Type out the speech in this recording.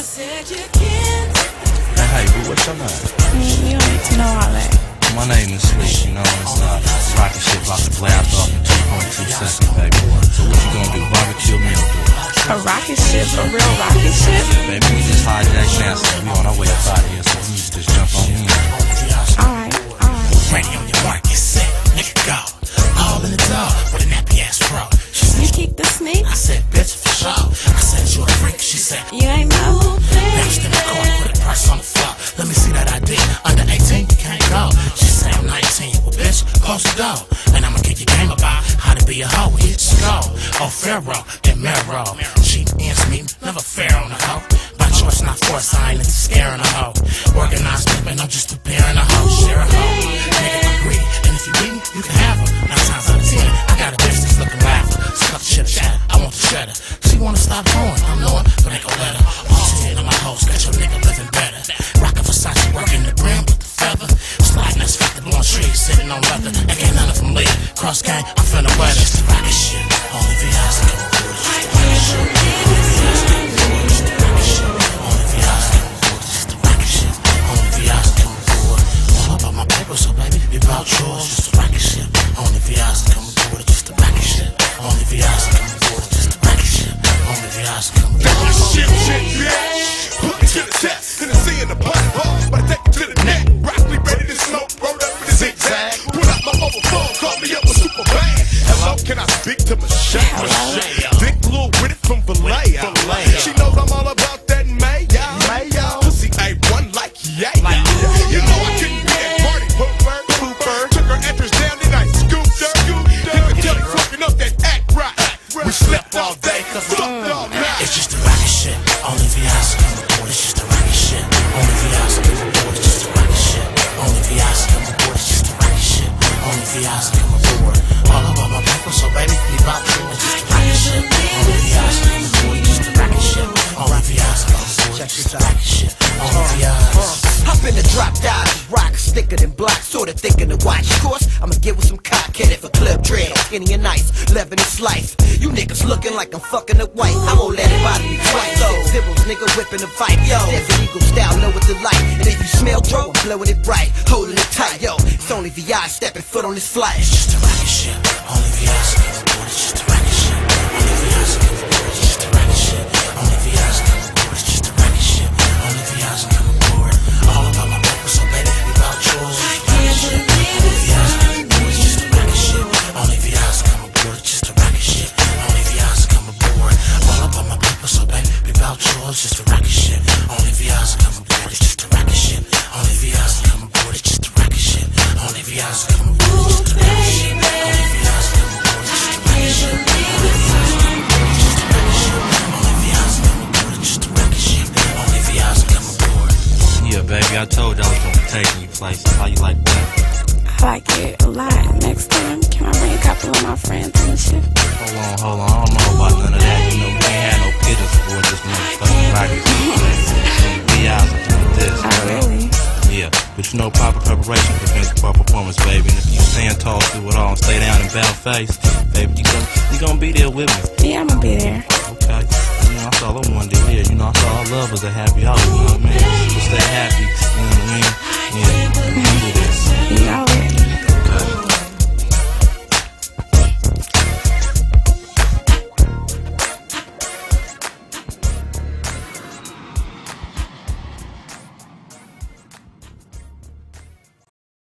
Hey, hey, boo, what's your name? You don't need to know all that. My name is Sleep, you know, it's uh, rocket ship about to blast off in 2.2 seconds, baby. So what you gonna do, barbecue me or do A rocket ship, a real rocket ship? Baby, we just hijack NASA, we on our way up out of here, so we need to just jump on in. Alright, alright. Ready on your be a hoe. Hit skull. Oh, Pharaoh, then Marrow. She ends me, never fair on a hoe. By choice, not force, I ain't into scaring a hoe. Organized and I'm just preparing a hoe. Share a hoe. Nigga agree. And if you beat me, you can have her. Nine times out of ten, I got a bitch looking laughing. Stuff shit. I want the shredder. Cross gang, I'm finna weather. Just the rocket shit. Can I speak to Michelle? Michelle. Big baby, leave out the It's just the rocket shit. Just the come aboard. Just the. Hop in the drop dodge, rock thicker than block, sorta thicker than watch. Course, I'ma get with some cock headed for club dread, skinny and nice, levin and slice. You niggas looking like I'm fucking the white. I won't let it bother me twice. So zeros, nigga whipping the fight, yo. Desert Eagle style, know what to like. And if you smell dope, I'm blowing it right, holding it tight, yo. It's only VI stepping foot on this flight. It's just the rocket shit. Only VI's I told you I was gonna be taking you places. How you like that? I like it a lot. Next time, can I bring a couple of my friends and shit? Hold on, hold on, I don't know about none of that. You know, we ain't had no pigeons aboard this motherfucking rocket. Be out with this. Oh, really? Yeah, but you know, proper preparation prevents poor performance, baby. And if you stand tall through it all and stay down and bow face, baby, you gon' you gonna be there with me. Yeah, I'm gonna be there.